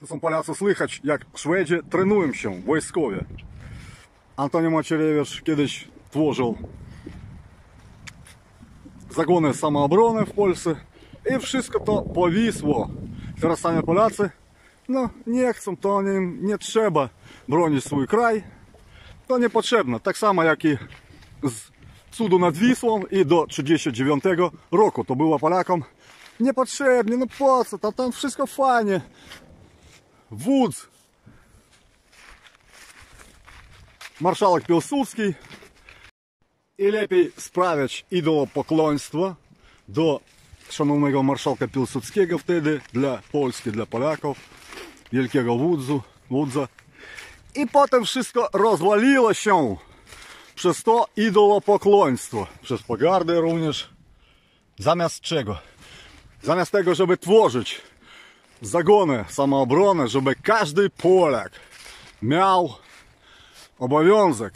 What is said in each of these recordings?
To są Polacy słychać, jak Szwedzi trenują się, wojskowie. Antoni Macierewicz kiedyś tworzył zagony samoobrony w Polsce i wszystko to powisło. Teraz sami Polacy, no nie chcą, to nie, nie trzeba bronić swój kraj. To niepotrzebne. Tak samo jak i z cudu nad Wisłą i do 1939 roku to było Polakom niepotrzebnie, no po co, to tam wszystko fajnie, wódz, marszałek Piłsudski i lepiej sprawiać idolopokloństwo do szanownego marszałka Piłsudskiego wtedy dla Polski, dla Polaków, wielkiego wódzu, wódza. I potem wszystko rozwaliło się przez to idolopokloństwo, przez pogardę również. Zamiast czego? Zamiast tego, żeby tworzyć загоны самообороны, чтобы каждый поляк мав обов'язок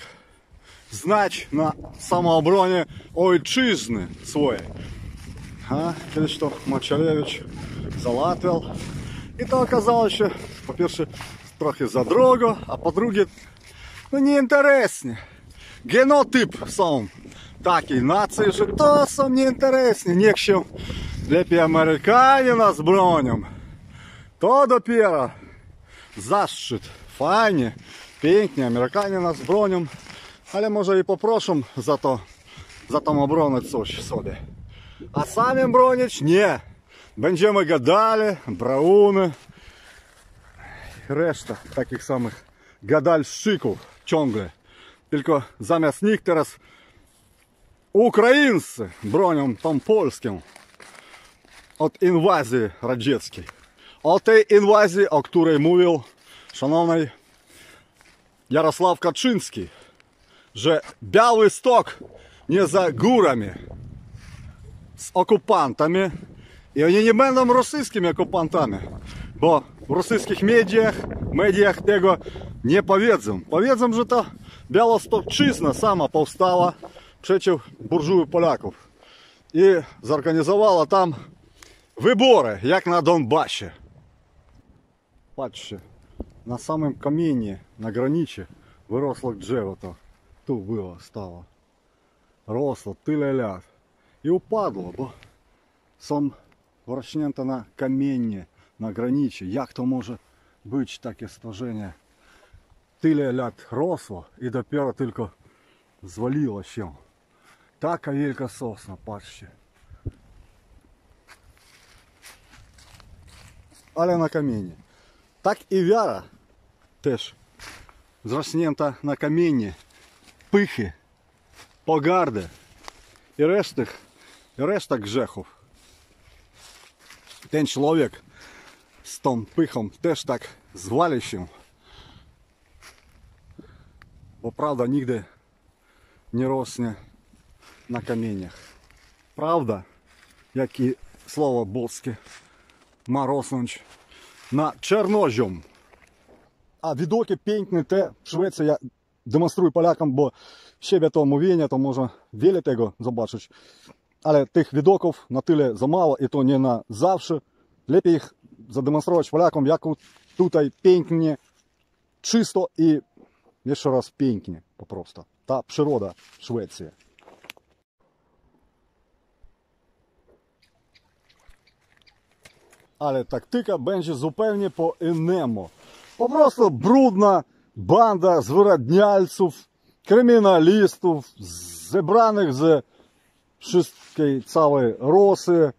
знач на самообороні ойчизни своєї. А, что Мачалевич залатив. и то оказалось, що, по-перше, трохи задорого, а по-друге, ну не Генотип сам такий нации що то сам не к чем лепі американі нас бронем todo pieva. Zaszczyt. Fajnie, pięknie. Amerykanie nas bronią, ale może i poproszą za to, za tą obronę coś sobie. A sami bronić nie. Będziemy gadali, brauny, reszta takich samych gadalszczyków ciągle. Tylko zamiast nich teraz ukraińcy bronią tą polską od inwazji radzieckiej. О той инвазии, о которой мовив шановний Ярослав Качинський, же Белый сток не за гурами, с оккупантами, и они не мене російськими оккупантами, бо в російських медіях, медіях того не повідзим. Повідзим, же то Білостокчизна сама повстала против буржую поляков и зорганізувала там выборы, как на Донбасі. Патче. На самом камене на границе виросло джевото. тут было стало. Росло, ти ляля. І упадло, бо сам то на камене на граничі. Як то може бути таке стаження? Ти лялят росло і допіра только звалило ще. Така велика сосна, патче. Але на камене так і вяра теж зроснента на камінні, пихи, погарди і рештих, і решток жехов. Ten człowiek z tą pychą też tak zwali się. Bo prawda nigdy nie rośnie na kamieniach. Prawda, jak i słowo boskie, ma rosnąć na на Чорнозьом. А відоки пінькні те Швеція демонструє полякам, бо siebie to omówienie, to można wiele tego zobaczyć. Ale tych widoków na tyle za mało i to nie na zawsze. Lepiej ich zademonstrować Polakom, jak tutaj pięknie, czysto i jeszcze raz pięknie po prostu. Ta przyroda Szwecji. але тактика Бенжі зупевні по іному. Просто брудна банда звирадняльців, криміналістів, зібраних з wszystkiej całej Rosy,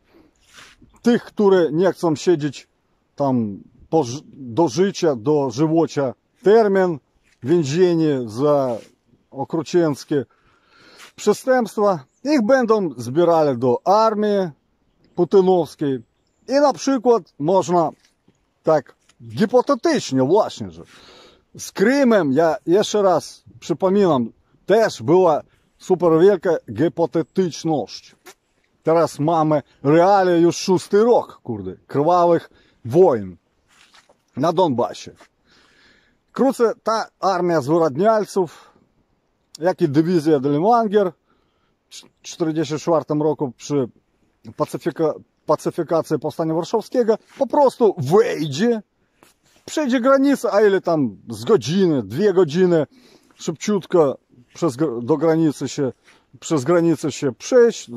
tych, które nie chcą siedzieć tam po, do życia, do żywocia termin więzienie za okrucieńskie przestępstwa. Ich będą zbierali do armii putinowskiej. І, наприклад, можна так гіпотетично, власне ж, з Кримом, я, я ще раз припомінам, теж була супервелика гіпотетичність. Зараз маємо реалію шустий рок, курди, кривавих воїн на Донбасі. Круце та армія звиродняльців, як і дивізія Делімангер в 44 року при пацифіка... пацификации повстания Варшавского, попросту wejdzie, przejdzie granicę, a ile tam z godziny, dwie godziny, szybciutko przez, do granicy się, przez granicę się przejść,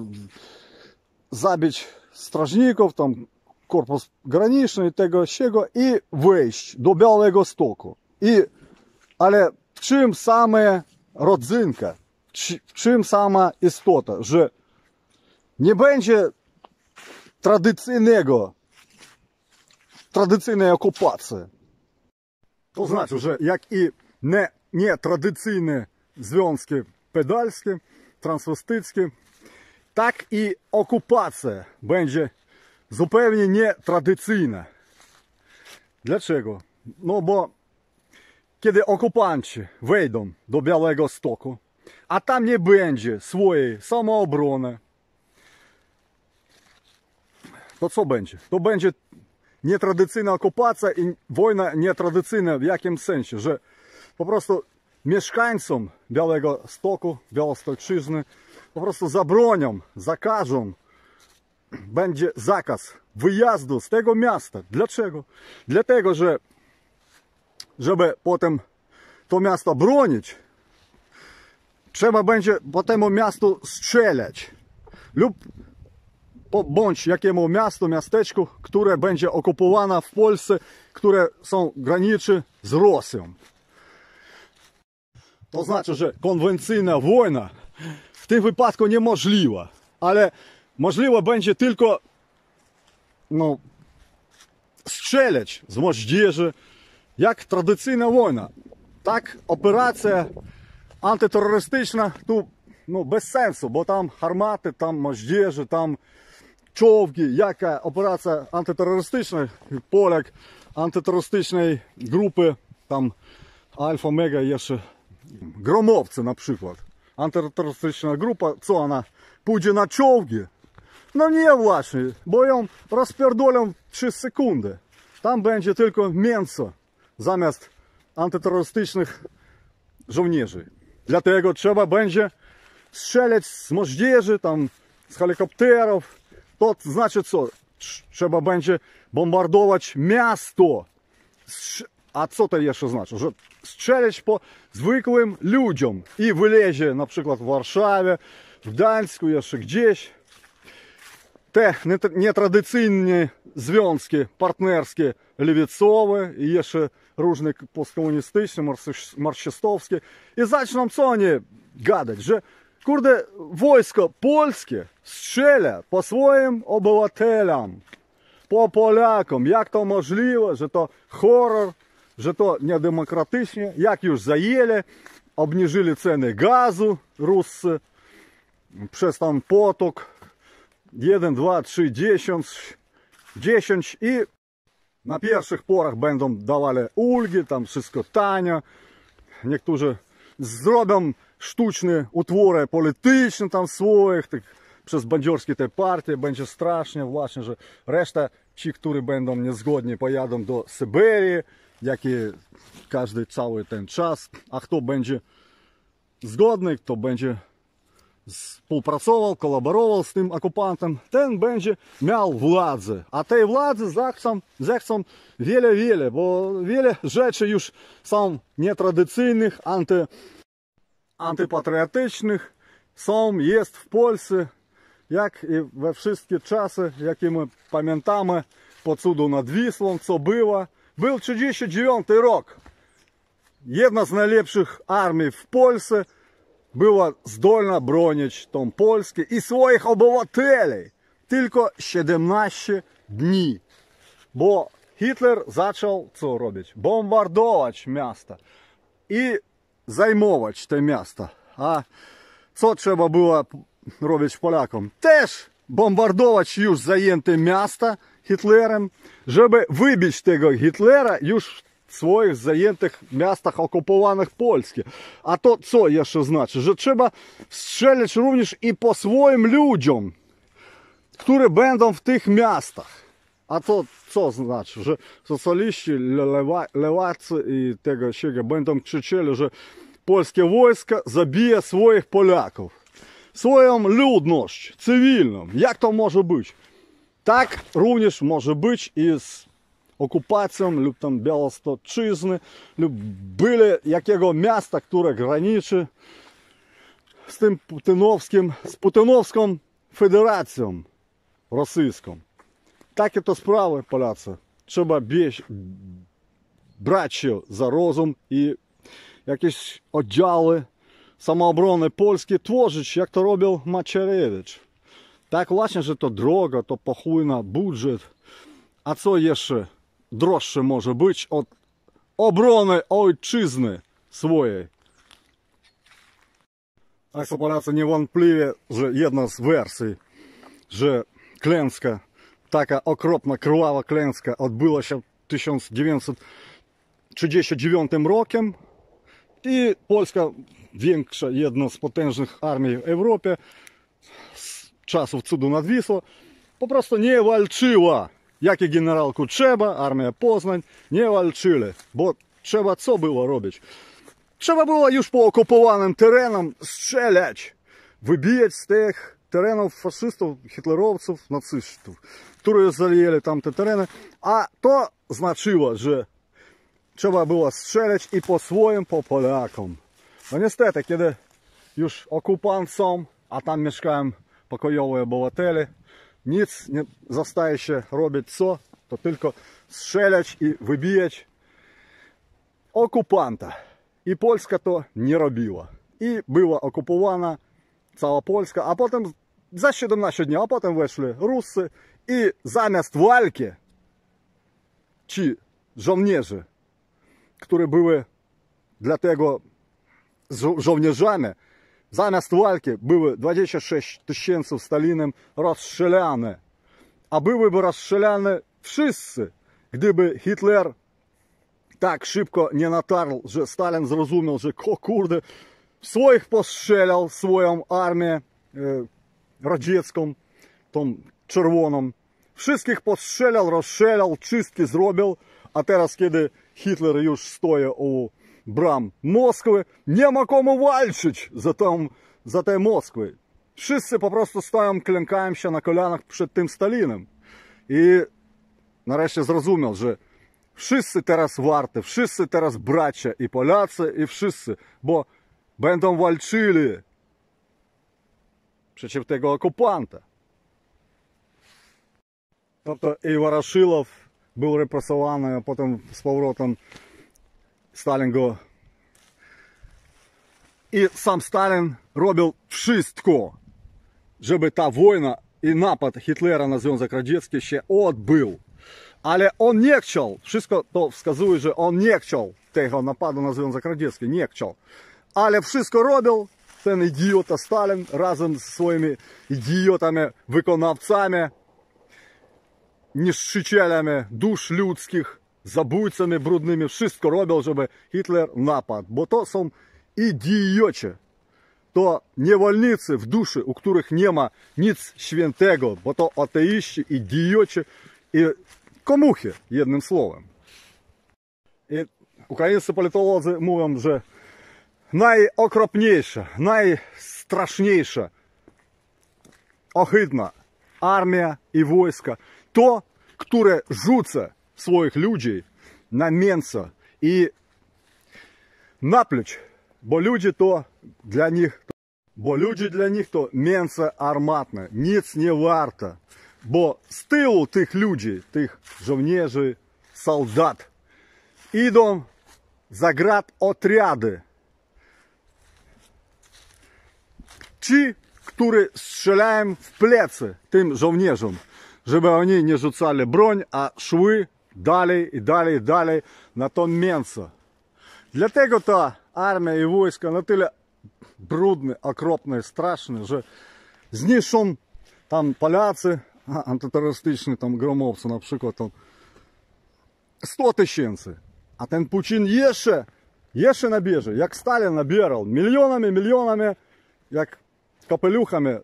zabić strażników, tam korpus graniczny tego, siego i wejść do Białego Stoku. I, ale w czym same rodzynka, w czym sama istota, że nie będzie tradycyjnego, tradycyjnej okupacji. To no znaczy, że jak i nie, tradycyjne związki pedalskie, transwestyckie, tak i okupacja będzie zupełnie nietradycyjna. Dlaczego? No bo kiedy okupanci wejdą do Białego Stoku, a tam nie będzie swojej samoobrony, to co będzie? To będzie nietradycyjna okupacja i wojna nietradycyjna w jakim sensie, że po prostu mieszkańcom Białego Stoku, Białostokczyzny po prostu zabronią, zakażą, będzie zakaz wyjazdu z tego miasta. Dlaczego? Dlatego, że żeby potem to miasto bronić, trzeba będzie po temu miastu strzelać lub bądź jakiemu miastu, miasteczku, które będzie okupowane w Polsce, które są graniczy z Rosją. To znaczy, że konwencyjna wojna w tym wypadku niemożliwa, ale możliwa będzie tylko no, strzelać z moździerzy, jak tradycyjna wojna. Tak operacja antyterrorystyczna tu no, bez sensu, bo tam armaty tam moździerze, tam czołgi, jaka operacja antyterrorystyczna Polak antyterrorystycznej grupy tam Alfa, Mega jeszcze Gromowcy na przykład. Antyterrorystyczna grupa, co ona? Pójdzie na czołgi. No nie właśnie, bo ją rozpierdolą w 3 sekundy. Tam będzie tylko mięso zamiast antyterrorystycznych żołnierzy. Dlatego trzeba będzie strzelać z moździerzy, tam z helikopterów, to znaczy co? Trzeba będzie bombardować miasto. A co to jeszcze znaczy? Że strzelać po zwykłym ludziom i wylezie na przykład w Warszawie, w Gdańsku, jeszcze gdzieś. Te nietradycyjne związki partnerskie lewicowe i jeszcze różne postkomunistyczne, marksistowskie. I zaczną co oni gadać, że Kurde, wojsko polskie strzela po swoim obywatelom, po Polakom. Jak to możliwe, że to horror, że to niedemokratycznie, jak już zajęli, obniżyli ceny gazu Ruscy przez tam potok 1, 2, 3, 10, 10 i na pierwszych porach będą dawali ulgi, tam wszystko tanio. Niektórzy zrobią штучні утвори політичні там своїх, так, przez bandziorські те партії, бенджі страшні, власне же. Решта, ті, які będą незгодні, поїдуть до Сибирії, як і кожен цілий ten час. А хто będzie згодний, хто będzie współpracował, kolaborował z tym okupantem, ten będzie miał władzę. A tej władzy zechcą, zechcą wiele, wiele, bo wiele rzeczy już są nietradycyjnych, anty антипатріотичних, сом є в Польщі, як і во всі часи, які ми пам'ятаємо, по цуду над Віслом, це було. Був 1939 рік. Jedna з найліпших армій в Польщі була здольна бронять Том Польський і своїх обивателей тільки 17 днів. Бо Гітлер почав це робити, бомбардовач міста. І zajmować te miasta. A co trzeba było robić Polakom? Też bombardować już zajęte miasta Hitlerem, żeby wybić tego Hitlera już w swoich zajętych miastach okupowanych Polski. A to co jeszcze znaczy? Że trzeba strzelać również i po swoim ludziom, które będą w tych miastach. A to co znaczy, że socjaliści, lewacy i tego czego będą krzyczeli, że polskie wojska zabije swoich Polaków, swoją ludność cywilną. Jak to może być? Tak również może być i z okupacją lub tam Białostoczyzny lub byle jakiego miasta, które graniczy z tym putinowskim, z putinowską federacją rosyjską. Так это то справи чтобы Треба більш братів за розум какие-то одяли самообороны польские творжич, как то робив Мачаревич. Так власне, же то дорога, то похуй бюджет. А что це є ще дрожче може бути від оборони ojczyzny своєї. не вон невонпливе, же одна з версій, же кленская. taka okropna, krwawa klęska odbyła się w 1939 rokiem i Polska, większa, jedna z potężnych armii w Europie z czasów cudu nad Wisłą, po prostu nie walczyła. Jak i generał Kutrzeba, armia Poznań, nie walczyli, bo trzeba co było robić? Trzeba było już po okupowanym terenom strzelać, wybijać z tych terenów faszystów, hitlerowców, nacystów które zajęli tamte tereny, a to znaczyło, że trzeba było strzelać i po swoim, po Polakom. No niestety, kiedy już okupant są, a tam mieszkają pokojowe obywatele, nic nie zostaje się robić co, to tylko strzelać i wybijać okupanta. I Polska to nie robiła. I była okupowana cała Polska, a potem za 17 dni, a potem weszli Rusy i zamiast walki ci żołnierzy, które były dlatego żo żołnierzami, zamiast walki były 26 tysięcy Stalinem rozstrzelane, a byłyby rozstrzelane wszyscy, gdyby Hitler tak szybko nie natarł, że Stalin zrozumiał, że ko kurde, swoich postrzelał, swoją armię e, radziecką, tą czerwoną, Wszystkich podstrzelał, rozstrzelał, czystki zrobił, a teraz kiedy Hitler już stoi u bram Moskwy, nie ma komu walczyć za, tą, za tę Moskwę. Wszyscy po prostu stoją, klękają się na kolanach przed tym Stalinem. I nareszcie zrozumiał, że wszyscy teraz warte, wszyscy teraz bracia i Polacy i wszyscy, bo będą walczyli przeciw tego okupanta. Тобто і Ворошилов був репресований, а потім з поворотом Сталінго. І сам Сталін робив вшистко, щоб та війна і напад Гітлера на Зйонзак Радецький ще отбив. Але он не chciał, wszystko to wskazuje, że on nie chciał tego napadu na Związek Radziecki, nie chciał. Ale wszystko robił ten idiota Stalin razem ze swoimi idiotami, wykonawcami, niż szycielami dusz ludzkich, zabójcami brudnymi. Wszystko robił, żeby Hitler napadł, bo to są idioci. To niewolnicy w duszy, u których nie ma nic świętego, bo to ateiści, idioci i комухи, jednym słowem. I ukraińscy politolodzy mówią, że najokropniejsza, najstraszniejsza, ohydna armia i wojska to, które rzuca swoich ludzi na mięso i na плеч, bo ludzie to dla nich, to, bo ludzie dla nich to mięso armatne, nic nie warto, bo z tyłu tych ludzi, tych żołnierzy, солдат, idą заград отряды, ci, które strzelają w plecy tym żołnierzom. Чтобы они не жуцали бронь, а швы далі и далі и далі на то менше. Для того то армия і військо натиля брудні, окропні, страшні, що з нішом там поляці, а, антитерористичні там громовцы наприклад, там Сто тисяченці, а Тен Пучин є ще, є как Сталин набирал миллионами миллионами, как мільйонами, капелюхами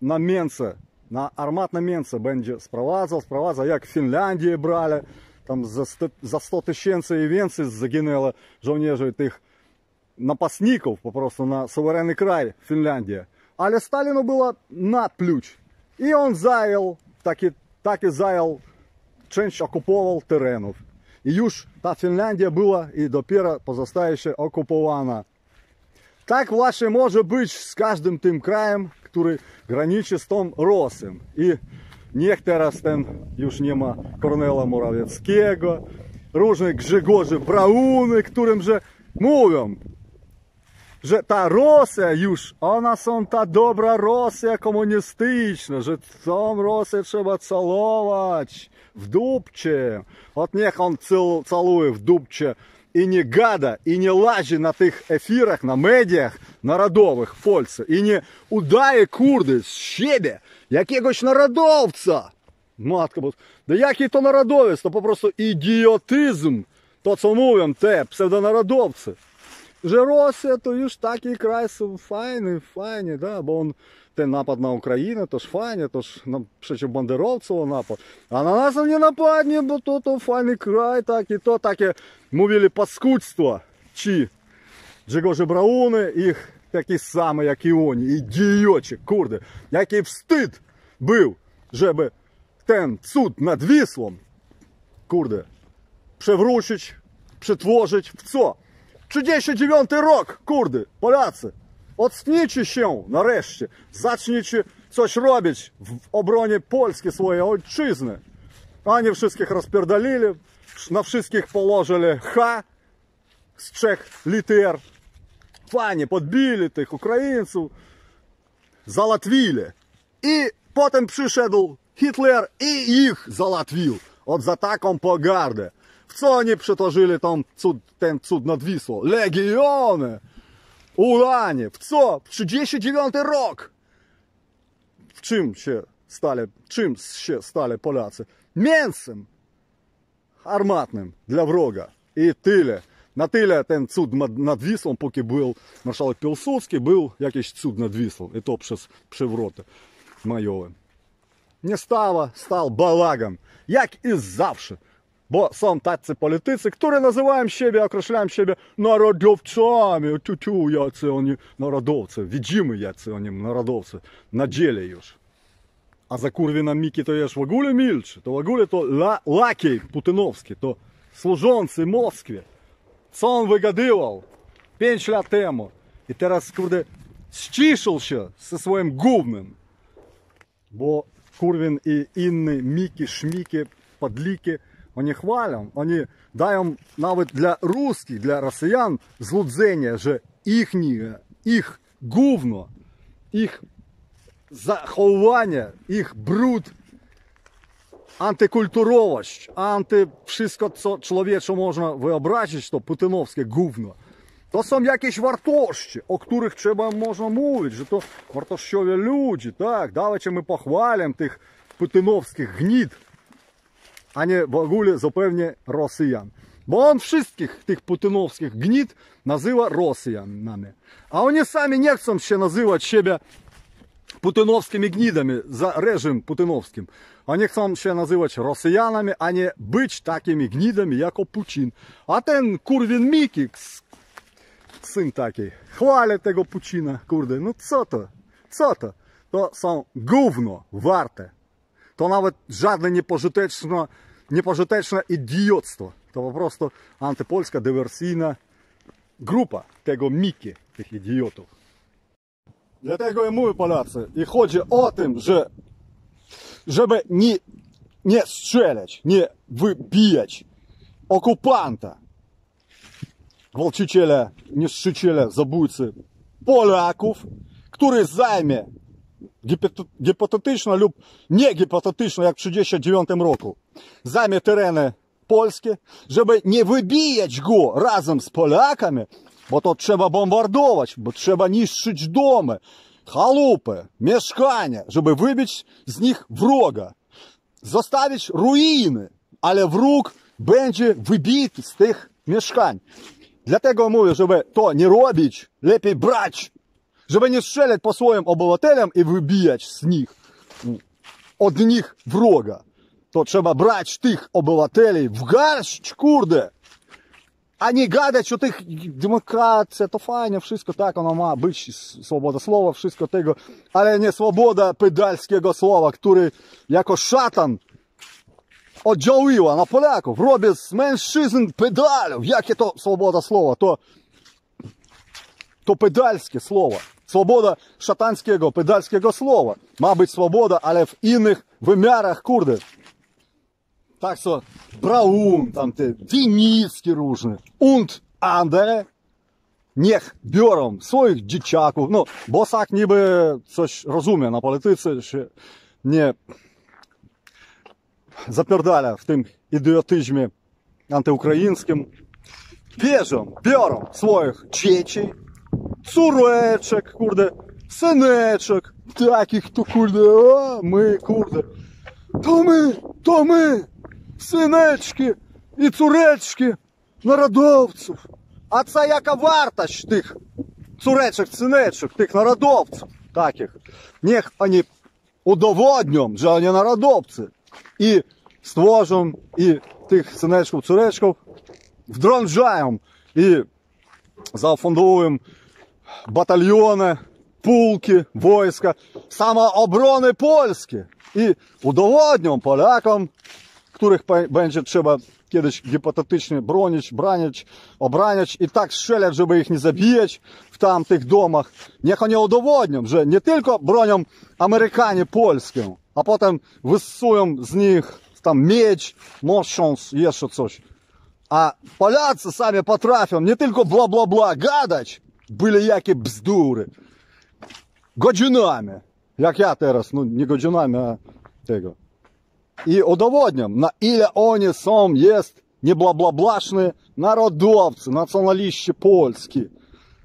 на менце на арматне місце буде спровадзав, спровадзав, як в Фінляндії брали, там за 100, за 100 тисяч венці загинули жовнежі тих напасників, просто на суверенний край Фінляндії. Але Сталіну було на плюч. І он заял, так і, так і заял, ченч окуповав теренов, І юж та Фінляндія була і пера позостаючи окупована. Так, власне, може бути з кожним тим краєм, który graniczy z tą Rosją. I niech teraz ten już nie ma Kornela Morawieckiego, różnych Grzegorzy Brauny, którym że mówią, że ta Rosja już, ona są ta dobra Rosja komunistyczna, że tą Rosję trzeba całować w dupcie. От niech on цел, целует в И не гада, и не лажи на тих эфирах, на медіях народових фольце, И не удаи курды с щебе якогось народовця. Матка, да який то народовець, то просто идиотизм. То це мовим те, псевдонарадовці. Вже Росія, то ж такий край файний, файний, да, бо он те напад на Україну, то ж файне, то ж нам ще чи бандеровцево напад. А на нас не нападні, бо то то файний край, так і то таке мовили паскудство. Чи Джигожі Брауни, їх такі самі, як і вони, і діючі, курди, який встид був, щоб тен цуд над віслом, курди, przewrócić, в цо. co? 39 рок, kurdy, Polacy! От стічі ще, нарешті, зачнічі coś robić w obronie Polski, swojej ojczyzny. Они wszystkich rozpierdolili, na wszystkich położyli H z trzech liter. Fajnie, podbili tych Ukraińców, załatwili. I potem przyszedł Hitler i ich załatwił. Od za taką pogardę. W co oni przytożyli tam cud, ten cud nad Wisłą? Legiony! Урані! В ЦО! В 69 рок! В чим ще стали, чим ще стали поляці? Менцем! Арматним для врага. І тиле. На тиле ten цуд над Віслом, поки був маршалок Пілсудський, був якийсь цуд над Віслом. І то пшес пшевроти майове. Не стало, став балагом, як і завжди. Bo są tacy politycy, które nazywają siebie, określają siebie narodowcami. Ciu, ciu, jacy oni narodowcy. Widzimy, jacy oni narodowcy. Na dziele już. A za kurwina Miki to jest w ogóle milczy. To w ogóle to la, lakiej putinowski, to służący Moskwie. Co on wygadywał 5 lat temu. I teraz, kurde, ściszył się ze swoim gównem. Bo kurwin i inny Miki, Szmiki, podliki Они хвалят, они дают навіть для русских, для росіян злудзення, що їхні, їх гувно, їх заховання, їх бруд, антикультуровощ, анти wszystko, co człowieczo można wyobrazić, to putinowskie gówno. To są jakieś wartości, o których trzeba można mówić, że to wartościowe ludzie, tak, dawajcie my pochwalimy tych putinowskich gnid, a nie w ogóle zupełnie Rosjan. Bo on wszystkich tych putinowskich gnit nazywa Rosjanami. A oni sami nie chcą się nazywać siebie putinowskimi gnidami za reżim putinowskim. Oni chcą się nazywać Rosjanami, a nie być takimi gnidami jak Putin. A ten kurwin Miki, syn taki, chwali tego Putina, kurde, no co to, co to? To są gówno warte. To nawet żadne niepożyteczne niepożyteczne idiotstwo. To po prostu antypolska, dywersyjna grupa tego Miki, tych idiotów. Dlatego ja mówię Polacy i chodzi o tym, że żeby nie, nie strzelać, nie wybijać okupanta, gwałciciela, niszczyciele, zabójcy Polaków, który zajmie гіпотетично люб не гіпотетично, як в 1969 року, займе терени Польські, щоб не вибіяч го разом з поляками, бо то треба бомбардовувати, бо треба нищити доми, халупи, мешкання, щоб вибити з них врага, заставити руїни, але враг będzie wybity z tych mieszkań. Dlatego mówię, żeby to nie robić, lepiej brać Щоб вони шелять по своїм обивателям і вибіять з них одних врага. То треба брати тих обивателів в гарщ, курде. А не гадать, що тих демократія, то файне, все так воно має бути, свобода слова, все того. Але не свобода педальського слова, який, як шатан, oddziaływa na Polaków, robiąc z mężczyzn pedalów. Jakie to swoboda słowa, to, to pedalskie słowa. Свобода szatańskiego, pedalskiego słowa. Ma być swoboda, ale w innych wymiarach, kurde. Tak co, Braun, tam te Winicki różne und andere niech biorą swoich dzieciaków. No, Bosak niby coś rozumie na polityce, się nie zapierdala w tym idiotyzmie antyukraińskim. Bierzą, biorą swoich dzieci, córeczek, курде, синечок. takich tu, kurde, А ми, курде. to ми to my, syneczки і цуречки народовців. А це яка вартость тих цуречок, синечок, тих народовців, таких. Нех вони удоводнюють, що вони народовці. І створюємо, і тих синечків, цуречків вдронжаємо, і зафондуємо батальйони, полки, войска, самооборони Польські. І udowodnią Polakom, których będzie trzeba kiedyś hipotetycznie bronić, branić, obraniać i tak strzelać, żeby ich nie zabijać w tamtych domach. Niech oni udowodnią, że nie tylko bronią Amerykanie Polskę, a potem wysują z nich tam miedź, mosząc jeszcze coś. A Polacy sami potrafią nie tylko bla bla bla gadać, были які бздури. Годзінами. Як я зараз, ну не годзінами, а tego. І удоводням, на іле они сам єст не бла-бла-блашні народовці, націоналісти польські.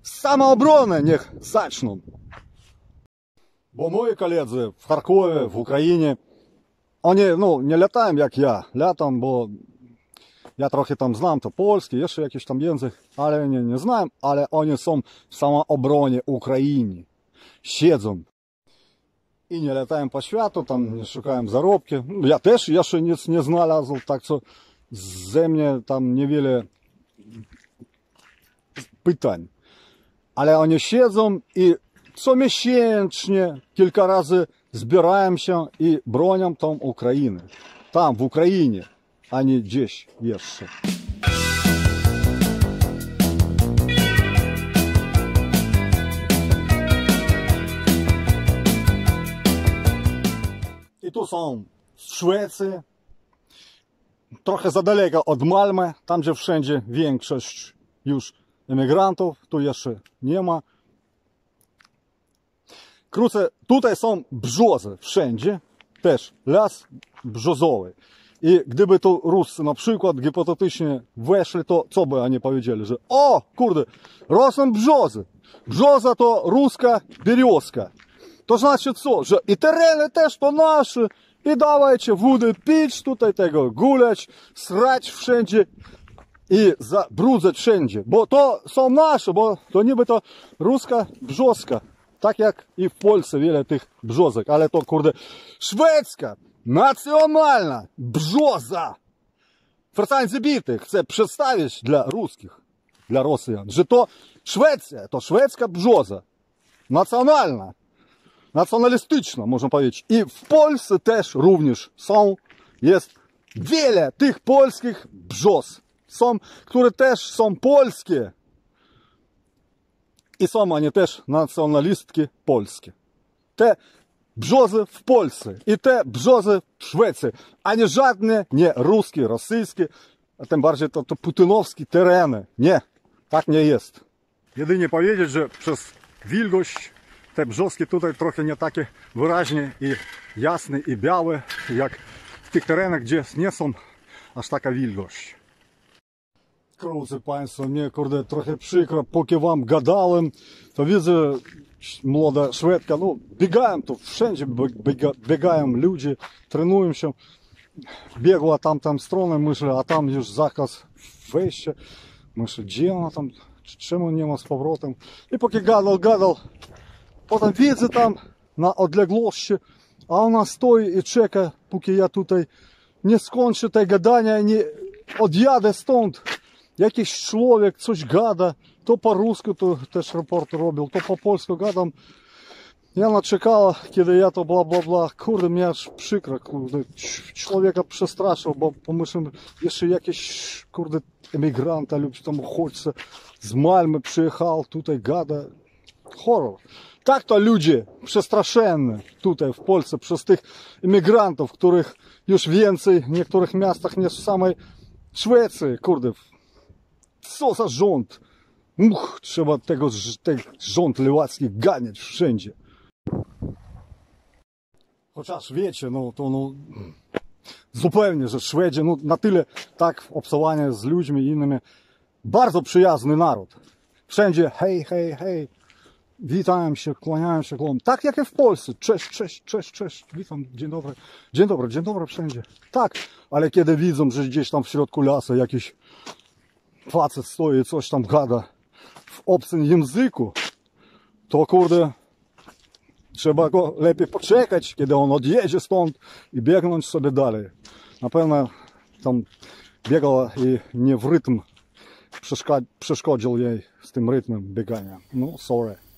самообороны них зачнуть. Бо мої колеги в Харкові, в Україні, они, ну, не летаем, як я, летом бо Ja trochę tam znam to polski, jeszcze jakiś tam język, ale nie, nie znam, ale oni są w samoobronie Ukrainy. Siedzą i nie latają po światu, tam nie szukają zarobki. Ja też jeszcze nic nie znalazł, tak co ze mnie tam niewiele pytań. Ale oni siedzą i co miesięcznie kilka razy zbierają się i bronią tą Ukrainę. Tam, w Ukrainie a nie gdzieś jeszcze. I tu są z Szwecji, trochę za daleko od Malmy, tam gdzie wszędzie większość już emigrantów, tu jeszcze nie ma. Krótce, tutaj są brzozy wszędzie, też las brzozowy. I gdyby tu Ruscy na przykład hipotetycznie weszli, to co by oni powiedzieli? Że o, kurde, rosną brzozy. Brzoza to ruska березка. To znaczy co? Że i tereny też to nasze. I dawajcie wody pić, tutaj tego guleć, srać wszędzie i zabrudzać wszędzie. Bo to są nasze, bo to niby to ruska brzoska. Tak jak i w Polsce wiele tych brzozek, ale to kurde szwedzka. Національна бжоза Ферсан забітих це представиш для русських, для росіян. Же то Швеція, то шведська бжоза. Національна, націоналістична, можна повідомити. І в Польщі теж рівніш сам є wiele тих польських бжоз, сам, які теж сам польські. І сам вони теж націоналістки польські. Те бджози в Польщі, і те бджози в Швеції, ані żadne nie русські, російські, а тим bardziej to, to tereny. Nie, tak nie jest. Jedynie powiedzieć, że przez wilgoć te brzoski tutaj trochę nie takie wyraźnie i jasne i białe, jak w tych terenach, gdzie nie są aż taka wilgoć. Drodzy Państwo, mnie kurde trochę przykro, póki Wam gadałem, to widzę молода шведка. Ну, бігаємо то всенче бігаємо люди, тренуємося. Бігла там там сторони, ми ж, а там є ж заказ вище. Ми ж діємо там, чим нема з поворотом. І поки гадал, гадал, потім відзе там на одлеглощі, а вона стоїть і чекає, поки я тут не скончу те гадання, не од'яде стонд, Jakiś człowiek coś gada, то по-русски то теж репорт робив, то по польську гадам. Я начекала, коли я то бла-бла-бла. Куди, мені аж прикро, куди. Чоловіка престрашив, бо помишем, якщо якийсь, куди, емігрант, або там хочеться, з Мальми приїхав, тут і гада. Хоррор. Так-то люди przesтрашенны tutaj w Polsce przez tych imigrantów, których już więcej w niektórych miastach niż w samej Szwecji, kurde. Co za rząd? Uch, trzeba tego, tych rząd lełackich ganiać wszędzie. Chociaż wiecie, no to no zupełnie, że Szwedzi, no na tyle tak obcowanie z ludźmi innymi, bardzo przyjazny naród. Wszędzie hej, hej, hej, witam się, kłaniałem się głową. Tak jak w Polsce, cześć, cześć, cześć, cześć, witam, dzień dobry, dzień dobry, dzień dobry wszędzie. Tak, ale kiedy widzą, że gdzieś tam w środku lasu jakiś facet stoi, coś tam gada, w obcym języku, to kurde, trzeba go lepiej poczekać, kiedy on odjedzie stąd i biegnąć sobie dalej. Na pewno tam biegała i nie w rytm przeszkodził jej z tym rytmem biegania. No, sorry.